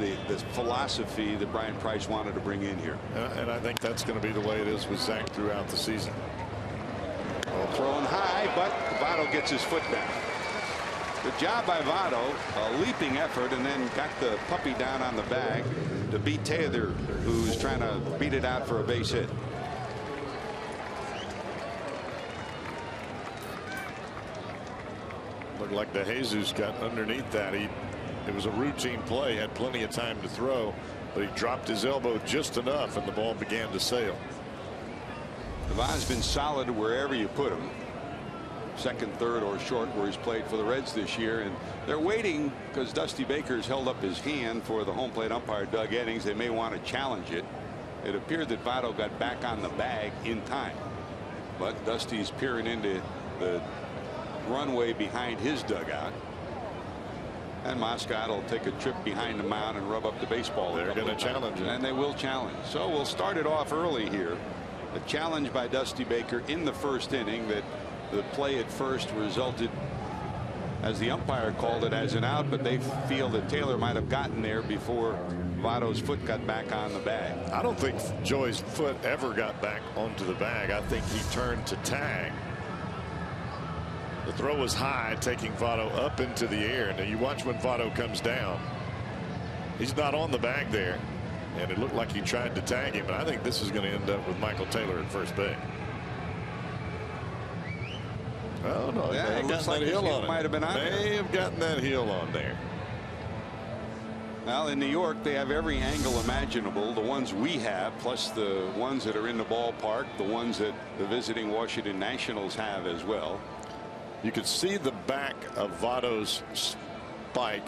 the, the philosophy that Bryan Price wanted to bring in here. And, I think that's going to be the way it is with Zach throughout the season. Well, throwing high, but Votto gets his foot down. Good job by Votto. A leaping effort and then got the puppy down on the bag to beat Taylor, who's trying to beat it out for a base hit. Looked like DeJesus got underneath that. He it was a routine play, had plenty of time to throw, but he dropped his elbow just enough and the ball began to sail. Devon's been solid wherever you put him. Second, third, or short where he's played for the Reds this year. And they're waiting because Dusty Baker's held up his hand for the home plate umpire Doug Eddings. They may want to challenge it. It appeared that Votto got back on the bag in time. But Dusty's peering into the runway behind his dugout. And Moscot will take a trip behind the mound and rub up the baseball. They're going to challenge it. And they will challenge. So we'll start it off early here. A challenge by Dusty Baker in the first inning that the play at first resulted as the umpire called it as an out but they feel that Taylor might have gotten there before Votto's foot got back on the bag. I don't think Joey's foot ever got back onto the bag. I think he turned to tag the throw was high, taking Votto up into the air. Now you watch when Votto comes down. He's not on the bag there. And it looked like he tried to tag him. But I think this is going to end up with Michael Taylor at first base. Oh, no. Yeah, it looks like heel on might have been on May have gotten that heel on there. Well, in New York, they have every angle imaginable. The ones we have, plus the ones that are in the ballpark, the ones that the visiting Washington Nationals have as well. You could see the back of Votto's spike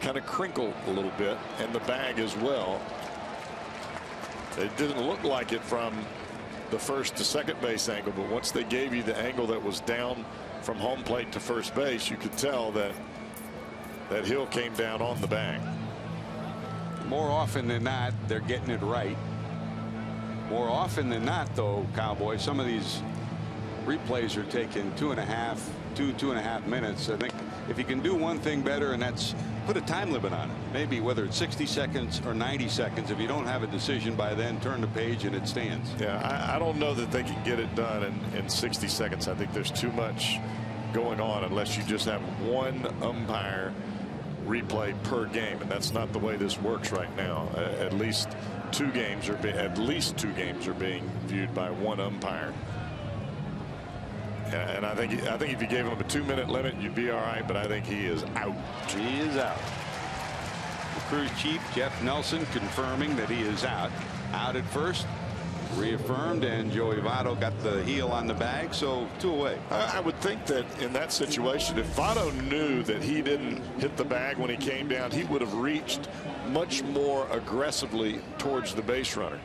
kind of crinkle a little bit and the bag as well. It didn't look like it from the first to second base angle but once they gave you the angle that was down from home plate to first base you could tell that that hill came down on the bag. More often than not they're getting it right. More often than not though Cowboy some of these replays are taking two and a half two two and a half minutes. I think if you can do one thing better and that's put a time limit on it maybe whether it's 60 seconds or 90 seconds if you don't have a decision by then turn the page and it stands. Yeah I, I don't know that they can get it done in, in 60 seconds. I think there's too much going on unless you just have one umpire replay per game and that's not the way this works right now. at least two games are at least two games are being viewed by one umpire. And I think I think if you gave him a two minute limit, you'd be all right. But I think he is out. He is out. The crew chief Jeff Nelson confirming that he is out. Out at first. Reaffirmed and Joey Votto got the heel on the bag so two away. I, I would think that in that situation if Votto knew that he didn't hit the bag when he came down he would have reached much more aggressively towards the base runner.